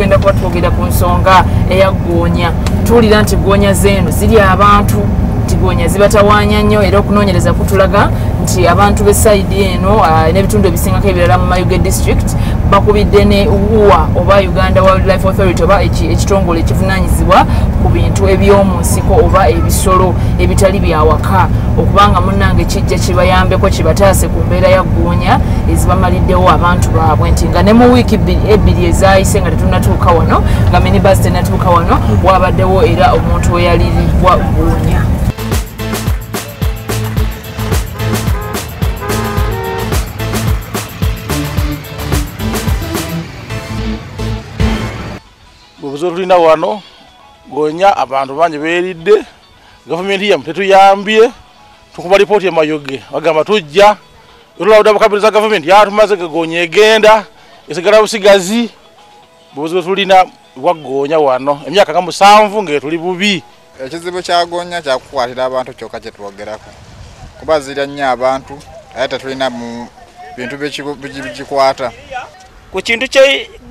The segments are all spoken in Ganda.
tugenda kuba twogera ku nsonga eya goonya tuwulira nti goonya zeeno ziri abantu nti goonya zibatawanya nnyo era okunoonyereza kutulaga nti abantu b'esayidi eno ah, n'ebitundu ebisingako ebirala mu mayuge district bakubidde ne uwa oba uganda wildlife authority oba eki- ekitongole ekivunanyizibwa ku bintu eby'omu nsiko oba ebisolo ebitali byawaka okubanga munnange kijja kibayambeko kibataase ku mbeera ya ggoonya ezibamaliddewo abantu baabwe. Nti nga ne mu wiiki bbiri- ebbiri ezayise nga tetunatuuka wano nga minibus tenatuuka wano wabaddewo era omuntu eyalirirwa ggoonya bwebuzo tulina wano gonya abantu bangi beeridde. Gavumenti yamu tetuyambye. Tukuba lipooti emayoge bagamba tujja. Etulawudde bukabiriza gavumenti yatumaze gagonya egenda esigala busigazi. Bwebuzo tulina bwagonya wano. Emyaka nga musanvu ngaetuli bubi. Ekizibu kyagonya kyakukwatira abantu kyokka kyetwogerako kuba zirya nnyo abantu aye tetulina mu bintu bikikwata ku kintu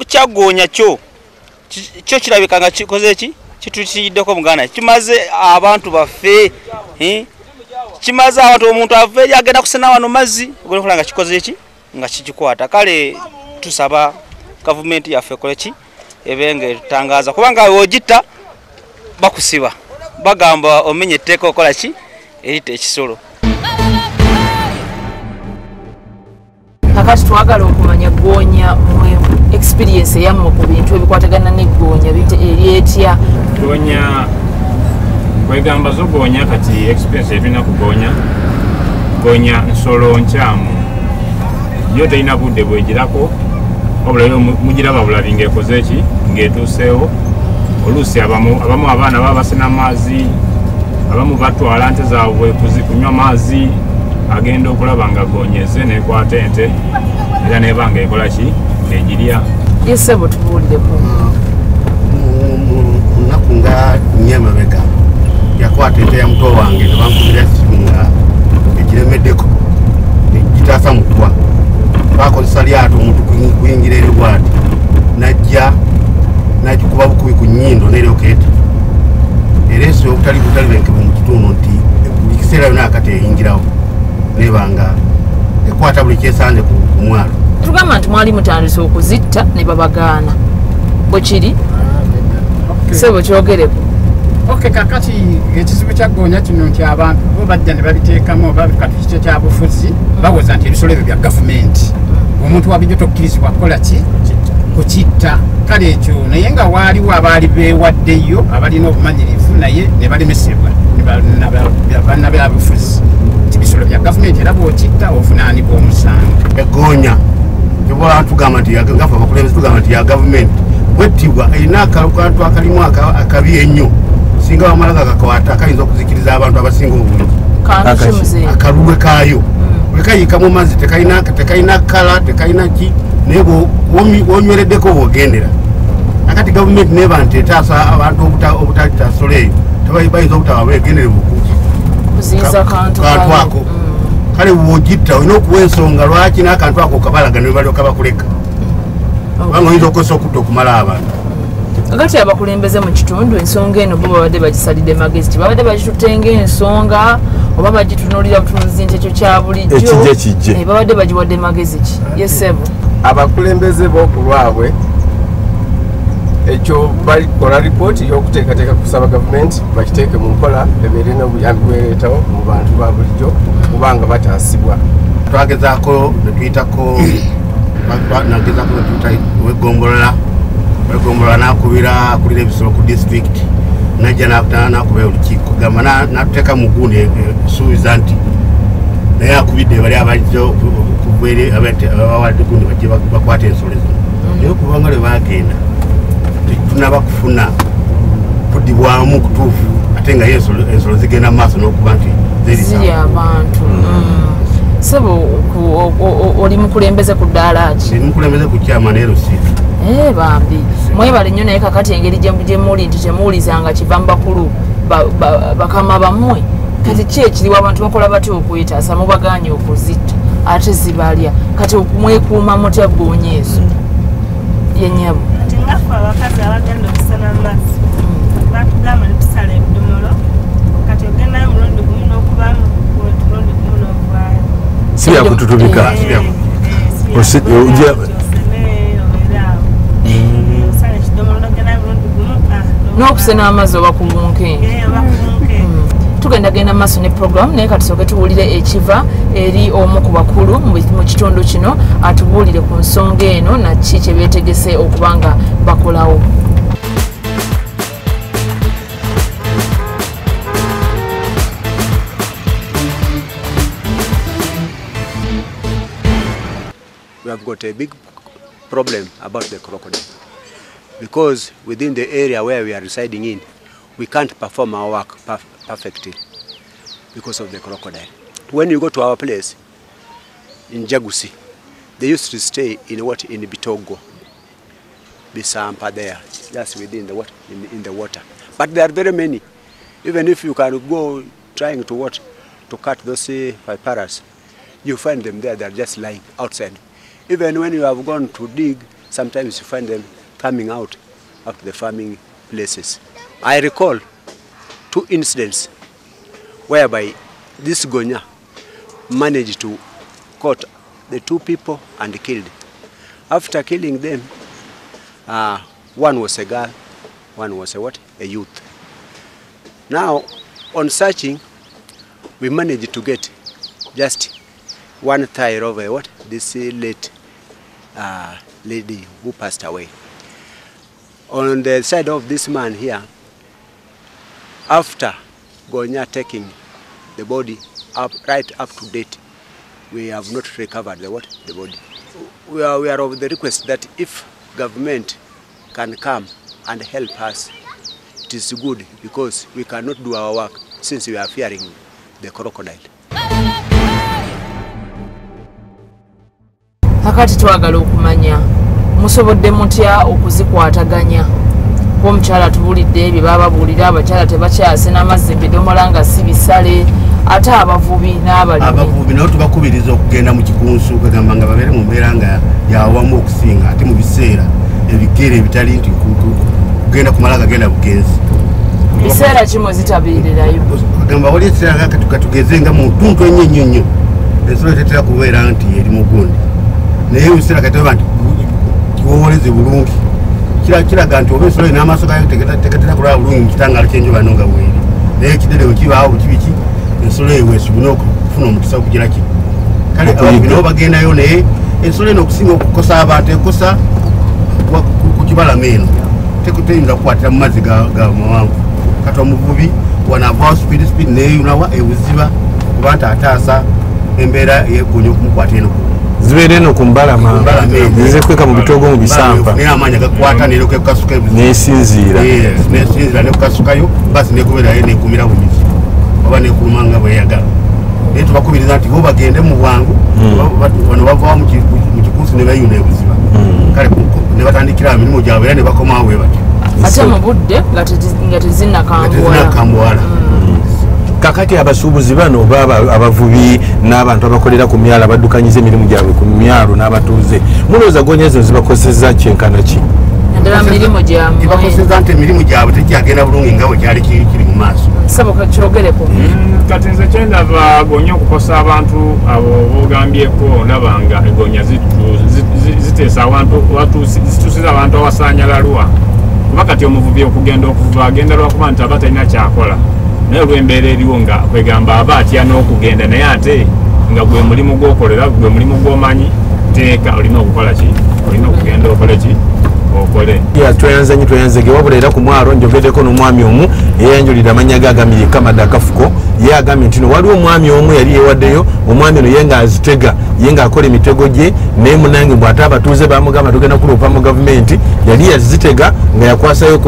kyaggoonya kyo kyo kirabika nga kikoze ki? Kitukiyiddeko muganda kimaze abantu baffe kimaze abantu omuntu ava eri agenda kusena wano mazzi ogokola nga kikoze ki? Nga kikikwata kale tusaba gavumenti yaffe ekole ki? Ebe nga etutangaza kubanga weogitta bakusiba. Bagamba omenye etteeka okola ki? Erita ekisolo. Kakati twagala okumanya goonya mwe experience eyammwe ku bintu ebikwatagana neggoonya eryetya? Gonya kwegamba zo gonya kati experience etulina kugonya gonya nsolo nkyamu. Yo terina budde bwegirako wabula yo mu- mugiraba bulabi ngaekoze ki? Ngaetuuseewo oluusi abamu abaana baba basena amaazi abamu batwala nte zaabwe kunywa maazi agenda okulaba nga gonyeze nekwata ente era neba nga ekola ki egirya yesebo tubuulireku lunaku nga nyemabega yakwata ente ya muto wange nebankubira simu nga egiremeddeko gitaasa mutwa bakozesa lyato omuntu kuyingira eri bwati. Najja nagikuba bukubi ku nyindo neryokeeta era eso obutali butali benkebe mu kitundu nti buli kiseera yona akati eyingirawo nebanga ekwata buli kyesanze ku ku mwalo tugamba nti mwali mutandise okuzitta ne babagaana bwekiri sebo kyogereku ok kakati ekizibu kyaggoonya kino nti abantu bo bajja ne babiteekamu oba kati kikyo kyabufuzi bawoza nti ebisolo ebyo bya gavumenti omuntu wabijjo tokkirizibwa kukola ki kukitta kale ekyo naye nga waaliwo abaali beewaddeyo abalina obumanyirivu naye ne balemesebwa ne ba- na ba- banna byabufuzi ti bisolo bya gavumenti era bwokitta ovunaanibwa omusango egonya tugamba nti gafa abakulembeze tugamba nti ya gavumenti. Bwettibwa erina akantu akalimu aka- akabi ennyo singa wamala gakakwata kayinza okuzikiriza abantu abasinga obulungi. Akalulwe kaayo. Bwekayika mu mazzi tekalina kala tekalina ki naye wonywereddeko bwogendera. Akati gavumenti neba nti etaasa abantu obuta- obutatasolo eyo bayinza obutaba begenderevu kuziyiza kale bwogitta olina okuwa ensonga lwaki n'akantu ako kabalaga ne balyoka bakuleka kubanga oyinza okozesa okutta okumala abantu. Kakati abakulembeze mu kitundu ensonga eno bo babadde bagisalidde magezi tibabadde bagitutte ngaensonga oba bagitunulira butunuzi nti ekyo kya bulijjo. Eh, babadde bagiwadde magezi ki? Yesebo abakulembeze b'oku lwabwe ekyo balikola lipooti y'okuteekateeka kusaba gavumenti bakiteeke mu nkola ebeere n'obuyambi bwereetawo mu bantu ba bulijjo kubanga bataasibwa. Twagezaako netuyitako nagezako netuyita wegombolola wegombolola nakubira akulira ebisolo ku disitulikiti najja nakubira olukiiko gamba na- natuteeka mu gundi esuubiza nti naye akubidde bali abajja okuvaeri abawadde gundi bajje bak- bakwata ensolo zino naye okubanga lwe bagenda tunaba kufuna kudibwamu kutuufu ate nga ye ensolo zigenda maaso n'okuba nti ziri ziri sawa. abantu. Mm. sebo oli mukulembeze ku ddaala ki? Ndi mukulembeze ku kyama naye lusiitu Eh, bambi. Mwebale nnyo naye kakati engeri gye- gye muli nti temuwulizanga kiva mu bakulu ba- ba- bakama bammwe kati ki ekiriwo abantu bakola batya okwetaasa mubaganye okuzitta? Ate zibalya. Kati okumwekuuma mutya ggoonya ezo? Yenyabo nti ngaffe abakazi abagenda okusena maaso batugamba ne tusala ebidomolo kati ogendayo mulundi gumu n'okubamu tulundi gumu n'okuvaayo si byakututubika eh, eh, mm. ah, n'okusena amazzi oba ku bunkenke. Eh, tugenda genda maaso ne programu naye katusooke tuwulire ekiva eri omu ku bakulu mu mu kitundu kino atubuulire ku nsonga eno naki kye beetegese okuba nga bakolawo. We have got a big problem about the crocodile. Because within the area where we are residing in we can't perform our work perf- perfectly because of the crocodile. When you go to our place in jagusi they used to stay in what? In bitogo. Bisampa there just within the what? In, in the water. But there are very many. Even if you can go trying to what? To cut those uh, you find them there they're just lying outside. Even when you have gone to dig sometimes you find them coming out of the farming places. I recall two incidents whereby this gonya managed to caught the two people and killed. After killing them uh, one was a girl one was a what? A youth. Now on searching we managed to get just one thigh of a what? This late uh, lady who passed away. On the side of this man here, after Gonya taking the body up right up to date, we have not recovered the what the body. We are, we are of the request that if government can come and help us, it is good because we cannot do our work since we are fearing the crocodile. kakati twagala okumanya musobodde mutya okuzikwataganya kuba omukyala tubulidde ebyo bababuulira abakyala tebakyasena amazzi ebidomola nga si bisale ate abavubi n'abalimi nabo tubakubiriza okugenda mu kikunsu kwegamba nga babeere mu mbeera nga yawamu okusinga ate mu biseera ebigere ebitali nti ku- ku- kugenda kumala gagenda bugenzi biseera kimu zitabiirirayo gamba wali ekiseera katugeze nga mu ntuntu ennyo ennyo nnyo ensolo etetera kubeera nti eri mu gundi naye ebiseera kateba nti kiwowoleze bulungi kiraga nti oba ensolo ina amaaso gayo tegatera kulaba bulungi mu kitangaala kyenjoba no nga bweri. Naye ekidere wekibaawo bukibiki ensolo eyo weesubune okufuna omukisa okugiraki kale abavubi nabo bagendayo naye ensolo eno okusinga okukosa abantu ekosa ku- kibalama eno. Teku- teyinza kukwatira mu mazzi ga mawanvu. Kati omuvubi wanaavaawo speed speed neyunawa ebuziba kuba nti ataasa embeera yegonya okumukwata eno zibeera eno ku mbalama zizekweka mu bitogo mu bisampa nesinziira. Nekukasukayo basi nekubeerayo nekumira bumizi oba nekuluma nga bweyagala naye tubakubiriza nti bo bagende mu bwangu ba- wano bavaawo mu ki- mu kikuusi ne bayuna ebuziba. Kale ku- ku- ne batandikira emirimu gyabwe era ne bakomawo bwe batyo. Ate mu budde nga tezi- nga tezinnakambuwala tezinakambwala kakati abasuubuzi bano oba aba- abavubi n'abantu abakolera ku myalo abaddukanyiza emirimu gyabwe ku myalo n'abatuuze mulowooza gonya zino zibakozesa kyenkana ki? Naddala mu mirimu gyamwe. Kibakoseza nti emirimu gyabwe tekyagenda bulungi nga bwe kyali ki- kiri mu maaso. Sabo kyogereko kati nze kyendava gonya okukosa abantu abo bogambyeko ndaba nga egonya ziteesa zituusiza abantu awasanyalalwa kuba kati omuvubi okugenda okuvuba agenda lwakuba nti aba talina kyakola naye olw'embeera eriwo nga kwegamba aba atya n'okugenda naye ate nga gwe mulimu gwokolera gwe mulimu gwomanyi teeka olina okukola ki? Olina okugenda okole ki? Okole. Ya, tweyanze nyo tweyanze ge wabula era ku mwalo njogeddeko n'omwami omu eyayanjulira amannya ge agambye kamada akafuko. Ye agambye nti no waliwo omwami omu yali yewaddeyo omwami ono ye ngaazitega ye ngaakola emitego gye naye munange bw ate abatuuze bamugamba tugenda kulopa mu gavumenti yali yazitega nga yakwasayo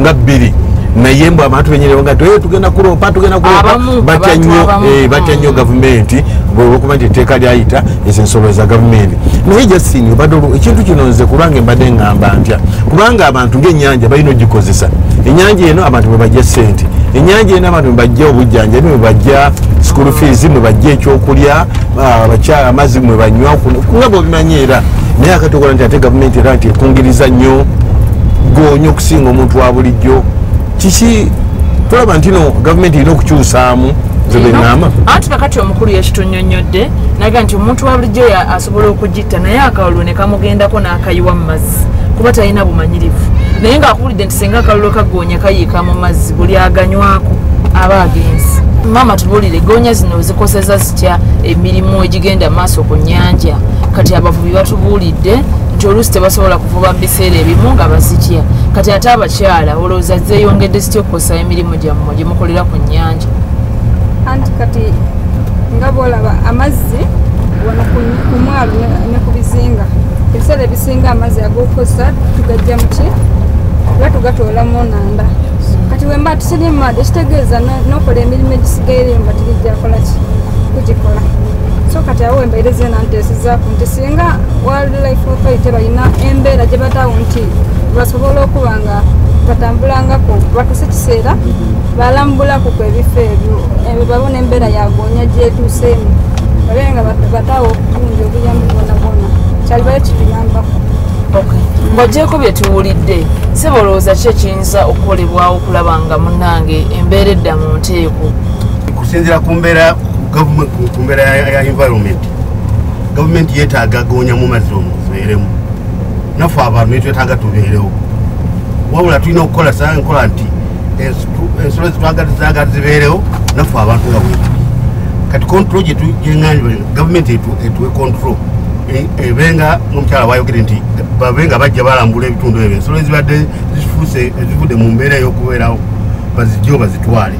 nga bbiri naye mbw abantu benyerewo nga toye tugenda kulopa tugenda kulopa batya nnyo abamu. eh, batya nnyo gavumenti olwokuba nti etteeka lyayita ezo ensolo za gavumenti. Naye jasini obadde ekintu kino nze kulwange mbadde ŋŋamba ntya. Kubanga abantu ngaennyanja balina ogikozesa. Ennyanja eno abantu mwe bajja sente ennyanja eno abantu mwe bajja obujjanjabi mwe bajja school fees mwe bajja ekyokulya ah, abakyala amazzi mwe banywa ku- nga bwebimanyi era. Naye akati okola nti ate gavumenti era nti ekungiriza nnyo goonya okusinga omuntu wa bulijjo kiki tulaba nti no gavumenti erina okukyusaamu zebeŋŋamba anti kakati omukulu yakitunyonyodde naga nti omuntu wa bulijjo asobola okugitta naye akalulu ne kamugendako n'akayiwa mu mazzi kuba talina bumanyirivu. Naye ng'akubulidde nti singa akalulu kagoonya kayiika mu mazzi buli aganywako aba agenzi maama tubuulire goonya zino zikoseza zitya emirimu egigenda maaso ku nnyanja? Kati abavubi batubuulidde nti oluusi tebasobola kuvuba mu biseera ebimu nga bazitya kati ate abakyala olowooza zeeyongedde zitya okukosa emirimu gyammwe gye mukolera ku nnyanja? Anti kati nga bwolaba amazzi wano ku- mwalo ne- ku bizinga ebiseera ebisinga amazzi agokozesa tugajja muki tuba tugatolamu nanda kati wemba tusiri mumada ekitegeeza no- nokola emirimu egisigaire mba tirijjakola ki? Kugikola so kati awo embeire zena nteesezaaku nti singa wildlife authority balina embeera gye bataawo nti basobola okuba nga batambulangako bakose kiseera balambulaku ku ebifo ebyo ebyo babona embeera yagonya gyetuuseemu babe nga bat- bataawo okulungi obuyambi bwona bwona kyalibayo kituyambako ng'ogyeko bye tuwulidde seba olowooza ki ekiyinza okukolebwawo okulaba nga munnange embeera edda mu nteeko? Kusinzira ku mbeera ku government- ku- ku mbeera ya environment. Gavumenti yeetaaga goonya mu mazzi omwo zibeeremu naffe abantu netwetaaga tubeerewo. Wabula tulina okukola sa nkola nti ensolo zitwagala zibeerewo naffe abantu nga bwetuli kati control gyetu- gyeŋŋanyi gavumenti etu- etuwe control. E- ebenga nomukyala wayogere nti babenga bajja balambula ebitundu ebyo ensolo ezibadde zifuuse ezivudde mu mbeera ey'okubeerawo bazijjo bazitwale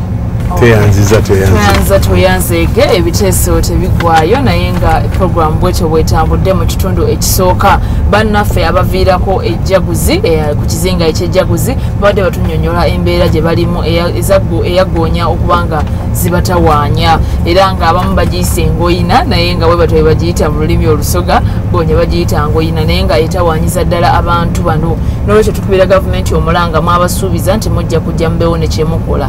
teyanziza teyanziza toyanza toyanzeege ebiteeso tebigwayo naye nga puroguramu bwetyo bwetambudde mu kitundu ekisooka. Bannaffe abaviirako ejjaguzi eh, ku kizinga ekyejjaguzi babadde batunyonyola embeera gye balimu eya- ezaggo- eyagoonya okuba nga zibatawaanya era ng'abamu bagiyisa engoyina naye nga bwe batyo bwe bagiyita mu lulimi olusoga goonya bagiyita ngoyina naye nga etawaanyiza ddala abantu bano. N'olwekyo tukubira gavumenti omulanga mwabasuubiza nti mujja kujja mubeewo ne kyemukola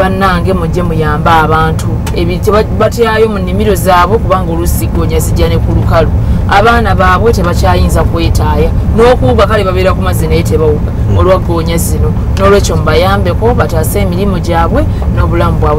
bannange mujje muyambe abantu. Ebiri tebatyayo mu nnimiro zaabwe kubanga oluusi goonya zijja ne ku lukalu. Abaana baabwe tebakyayinza kwetaaya n'okuwuga kale babeera ku mazzi naye tebawuga. Olwa goonya zino. N'olwekyo mubayambeko bataase emirimu gyabwe n'obulamu bwabwe